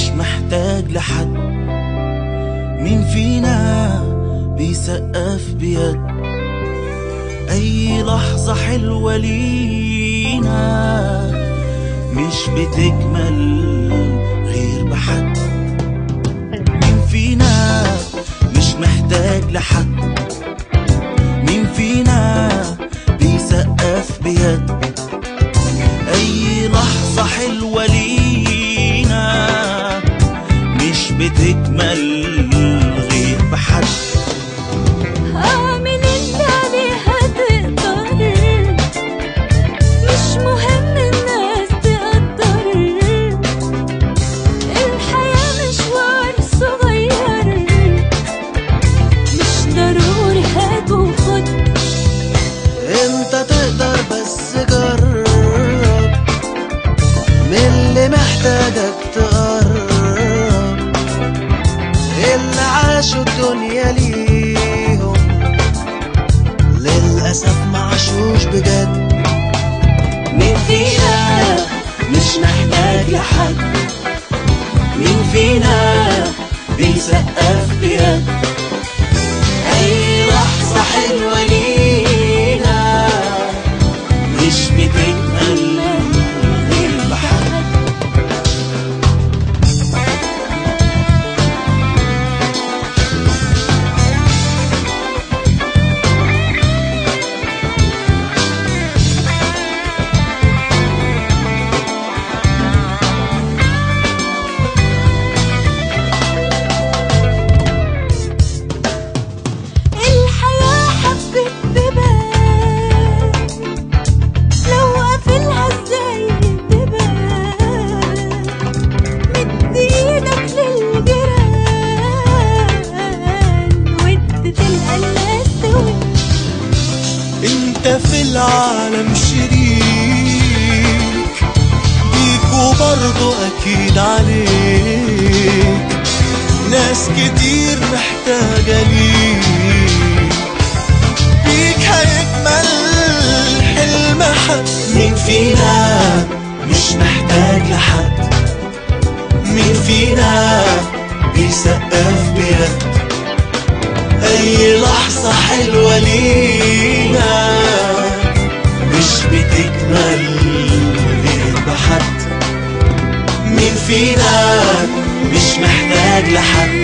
مش محتاج لحد. مين فينا بيسقف بيد؟ أي لحظة حلوة لينا مش بتكمل بتكمل غير بحد اعمل اللي عليها تقدر مش مهم الناس تقدر. الحياة مشوار صغير. مش ضروري انت تقدر بس جرب. من اللي محتاجك تقرب لحد. مين فينا بيسقف بيد؟ انت في العالم شريك. بيك وبرضه أكيد عليك. ناس كتير محتاجة ليك. بيك هيكمل حلم حد. مين فينا مش محتاج لحد؟ مين فينا بيسقف بيد؟ أي لحظة حلوة لينا. لحد